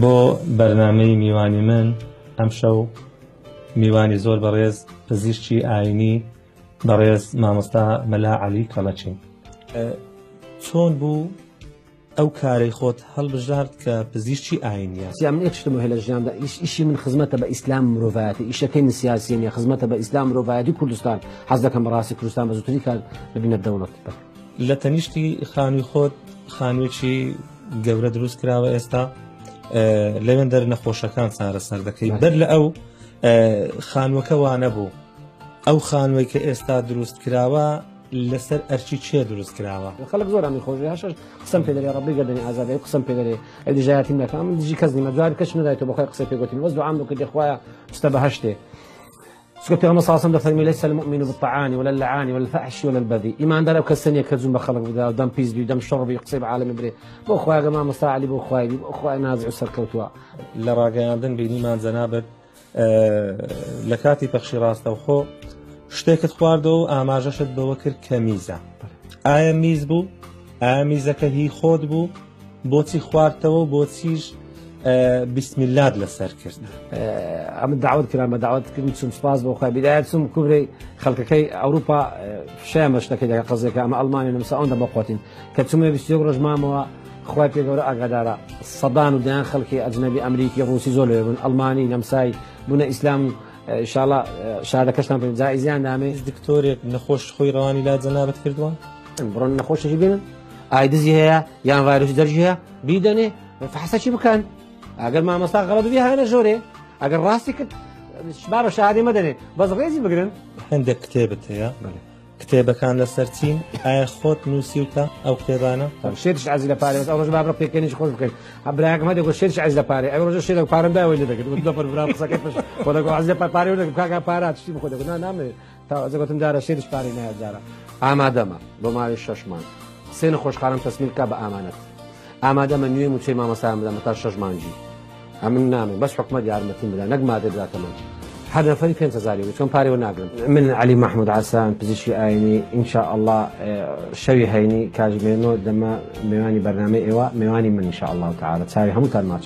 بۆ بەرنمەی میوانی من ئەم شەو میوانی زۆر بەڕێز پزیشتی ئاینی بەڕێز مامۆستا مەلا علی کەڵەچین چۆن بوو ئەو کارەی خۆت هەڵبژارد کە پزیشتی ئاینە سیام یەکشتم هێ لە ژیاندا. ئیشی من خزمەتە بە ئیسلام مرۆڤایەتی ئیشەکەی من سیاسی نیە. خزمەتە بە ئیسلام مرۆڤایەتی کوردستان. حەز دەکەم بەڕاستی کوردستان بە زووتری کار ببینە دەوڵەت. بە لە تەنیشتی خانووی خۆت خانوێکی گەورە دروست کراوە ئێستا؟ لەوێن دەر نەخۆشەکان چارە سەر دەکەی. بەر لە ئەو خانوەکە وانە بوو ئەو خانوەی کە ئێستا دروست کراوە لەسەر ئەرچی چێ دروست کراوە؟ خەڵک زۆر ئەمی خۆشی هاش قسم پێ دەری ڕبی گەدەنی ئازادی قسم پێ دەری ئەو دژایەتی نەکەم دژی کەس نیمە جوار کەس ندایێت بەخۆی قسە پێگوتین. وەز دوعام بکە دەخوایە ستە بەهشتێ سكت يوم صلى الله عليه ليس المؤمن بالطعان ولا اللعان ولا الفحش ولا البذيء. إيمان دار كسنية كزوم بخلق بدا دم بيز بي دم شرب يقصيب عالم بري. بو خويا جماعة مصاعلي بو خويا بو خويا نازع سر كوتوا. لراجعندن بيني زنابر أه لكاتي بخشي راست وخو شتێکت خواردەوە و ئاماژەشت بەوە کرد کە میزە ئایا میز بوو ئایا میزەکە هی خۆت بوو بۆچی خواردتەوە بسمیلات لەسەر کرد. ئەمە داوت کرا بە داوتکردنی چوم سپاس بۆ خۆی بیدایەت چوم کوبرەی خەڵکەکەی ئەوروپا شەیە شتەکەی دەکە قزەکە ئەمە ئەلمانی نمسا ئەوەندە بەخۆتین کە چومێ بیستێک ڕۆژ مامەوە خخوای پێگەورە ئاگادارە سەدان و دایان خەڵکی ئەجنەبی ئەمریکی ڕوسی زۆر لێ بوون ئەلمانی نەمسای بوونە ئیسلام شاڵە شارەکەشتان پێ جایزیان دامێ دکتۆرێک نەخۆش خۆی ڕوانی لا جەنابەت کردووە بڕۆن نەخۆشی بێنن ئایدزی هەیە یان ڤایرۆسی دەرجی هەیە بیدەنێ فحسەکی بکەن ئەگەر مامەستا غەڵەت بی هەیە ژۆرێ ئەگەر ڕاستی کرد بارە شادی مەدەنێ بەس ڕێزی بگرن. هەندێک کتێبت هەیە کتێبەکان لەسەر چین ئایا خۆت نووسیوتە ئەو کتێبانە شێتش عزی لە پارێ ئەو ڕۆژ بابڕ پێکەنیش خۆش بکەین ئەبراگەمە دەگو شێتش عز لە پارێ ئەو ڕۆژ شێرە پارم داوای لە دەگەن دەپەر برا قسەکەی پێش خۆ دەگو عز لە پارێ دەگو کاکا پارات شتی بخۆ دەگو نامێ تا ئەزەگوتم دارە شێتش پارێ نایە جارە ئامادەمە بۆ ماوەی شەشمان سێنە خۆشخانم تەسمیرکە بە ئامانەت ئامادەمە نوێ موچەی مامەسام بدەمە تا شەش مانجی. ئەمن نامێ بەس حکومت یارمەتی بدا نەک مادە بداتەمە هذا فريق فين تزاري وشون باري وناقل من علي محمود عسان بزيشي آيني إن شاء الله شوي هيني كاج مينو دما ميواني برنامج إيوا ميواني من إن شاء الله تعالى تساوي هم كان ما